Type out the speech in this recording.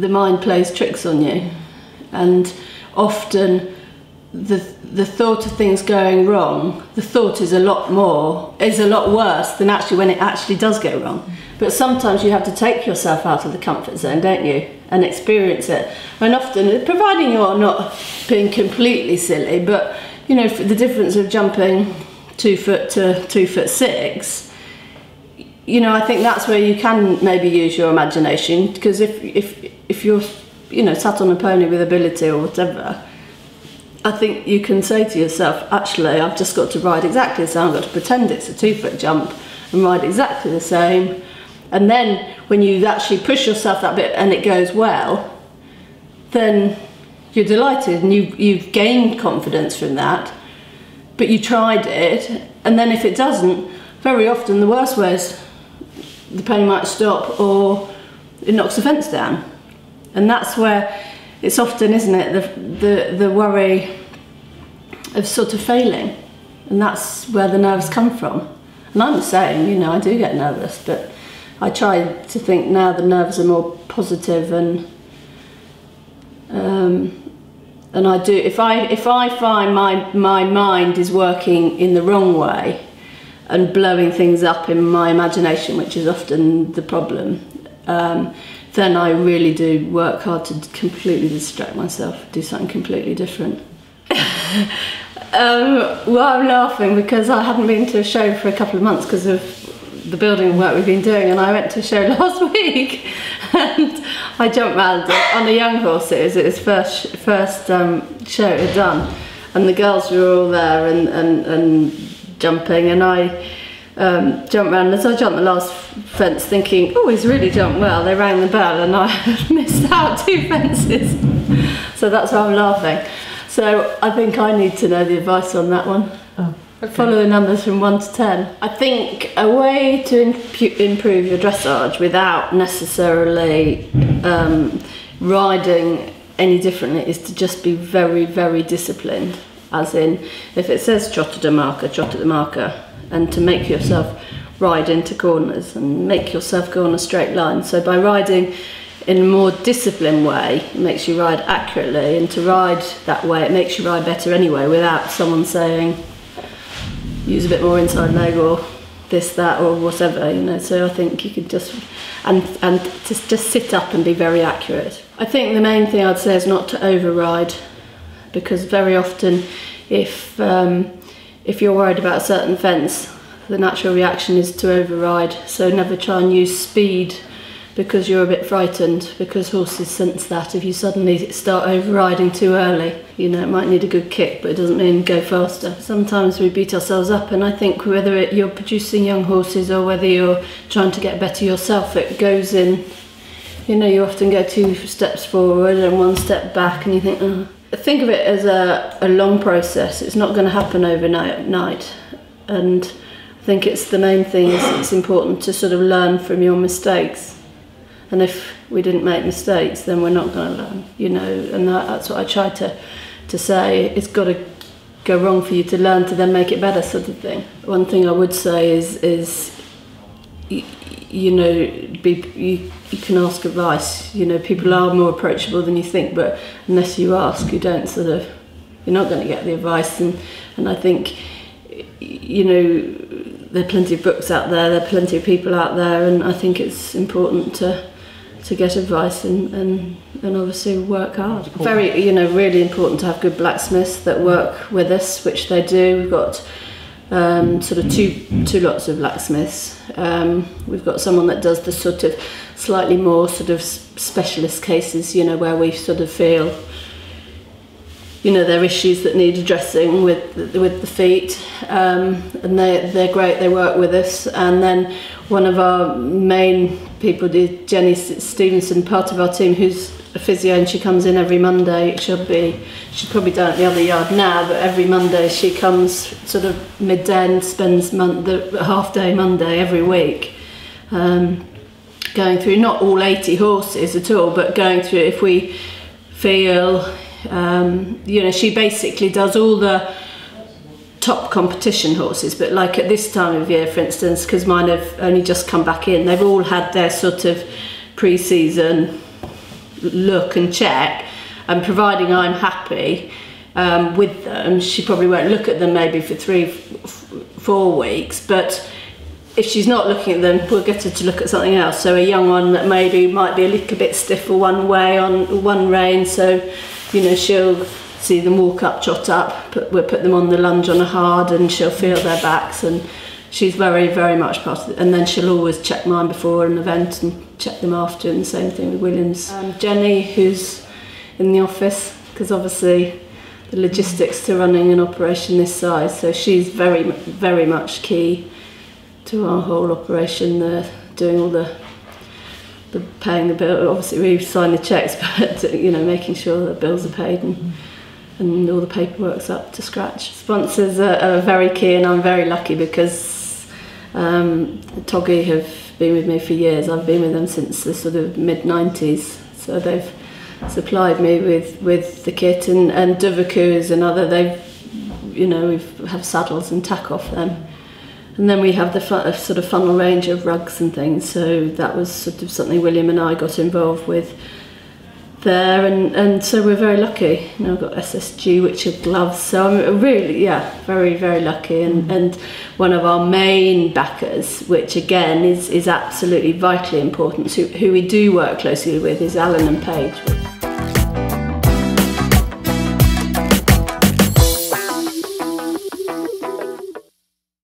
the mind plays tricks on you, and often the the thought of things going wrong, the thought is a lot more is a lot worse than actually when it actually does go wrong. But sometimes you have to take yourself out of the comfort zone, don't you, and experience it. And often, providing you're not being completely silly, but you know the difference of jumping two foot to two foot six. You know, I think that's where you can maybe use your imagination because if if if you're you know sat on a pony with ability or whatever I think you can say to yourself, actually, I've just got to ride exactly the same. I've got to pretend it's a two foot jump and ride exactly the same. And then when you actually push yourself that bit and it goes well, then you're delighted and you, you've gained confidence from that. But you tried it, and then if it doesn't, very often the worst way is the pony might stop or it knocks the fence down. And that's where it's often, isn't it, the, the, the worry of sort of failing. And that's where the nerves come from. And I'm the same, you know, I do get nervous, but I try to think now the nerves are more positive and um, and I do if I if I find my my mind is working in the wrong way and blowing things up in my imagination, which is often the problem, um, then I really do work hard to completely distract myself, do something completely different. um, well, I'm laughing because I hadn't been to a show for a couple of months because of the building work we've been doing, and I went to a show last week, and I jumped round on a young horse. It was its first first um, show it had done, and the girls were all there and and, and jumping, and I um, jumped around. As I jumped the last fence, thinking, "Oh, he's really jumped well." They rang the bell, and I missed out two fences. so that's why I'm laughing. So I think I need to know the advice on that one. Oh, okay. Follow the numbers from one to ten. I think a way to imp- improve your dressage without necessarily um, riding any differently is to just be very, very disciplined. As in, if it says trot at the marker, trot at the marker and to make yourself ride into corners and make yourself go on a straight line. So by riding in a more disciplined way, it makes you ride accurately, and to ride that way, it makes you ride better anyway, without someone saying use a bit more inside leg or this, that, or whatever. You know, so I think you could just and and just just sit up and be very accurate. I think the main thing I'd say is not to override, because very often, if um, if you're worried about a certain fence, the natural reaction is to override. So never try and use speed because you're a bit frightened because horses sense that if you suddenly start overriding too early you know it might need a good kick but it doesn't mean go faster sometimes we beat ourselves up and i think whether it, you're producing young horses or whether you're trying to get better yourself it goes in you know you often go two steps forward and one step back and you think oh think of it as a, a long process. It's not going to happen overnight. Night. And I think it's the main thing is it's important to sort of learn from your mistakes. And if we didn't make mistakes, then we're not going to learn, you know. And that, that's what I try to, to say. It's got to go wrong for you to learn to then make it better, sort of thing. One thing I would say is, is you know, be, you, you can ask advice. You know, people are more approachable than you think, but unless you ask, you don't sort of, you're not going to get the advice. And, and I think, you know, there are plenty of books out there, there are plenty of people out there, and I think it's important to to get advice and, and, and obviously work hard. Very, you know, really important to have good blacksmiths that work with us, which they do. We've got um, sort of two two lots of blacksmiths. Um, we've got someone that does the sort of slightly more sort of specialist cases, you know, where we sort of feel, you know, there are issues that need addressing with with the feet, um, and they they're great. They work with us, and then one of our main people is Jenny Stevenson, part of our team, who's a physio and she comes in every Monday. She'll be, she's probably down at the other yard now, but every Monday she comes sort of midday and spends month, the half day Monday every week. Um, going through not all 80 horses at all, but going through if we feel, um, you know, she basically does all the top competition horses, but like at this time of year, for instance, because mine have only just come back in, they've all had their sort of pre-season look and check, and providing I'm happy um, with them, she probably won't look at them maybe for three, four weeks, but if she's not looking at them, we'll get her to look at something else. So a young one that maybe might be a little bit stiffer one way on one rein, so you know she'll see them walk up, trot up, put, we'll put them on the lunge on a hard and she'll feel their backs and she's very, very much part of it. And then she'll always check mine before an event and check them after and the same thing with Williams. Um, Jenny, who's in the office, because obviously the logistics to running an operation this size, so she's very, very much key to our whole operation, uh, doing all the the paying the bill. Obviously, we sign the checks, but you know, making sure that bills are paid and. Mm -hmm and all the paperwork's up to scratch. Sponsors are, are very key and I'm very lucky because um, Toggi have been with me for years. I've been with them since the sort of mid 90s. So they've supplied me with, with the kit and, and Devoucoux is another. They've, you know, we have saddles and tack off them. And then we have the sort of Funnell range of rugs and things. So that was sort of something William and I got involved with there and, and so we're very lucky. You know I've got SSG which are gloves so I'm really yeah very very lucky. And, mm. and one of our main backers which again is, is absolutely vitally important who, who we do work closely with is Allen and Page